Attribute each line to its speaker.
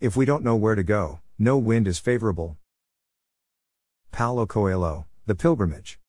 Speaker 1: If we don't know where to go, no wind is favorable. Paulo Coelho, The Pilgrimage.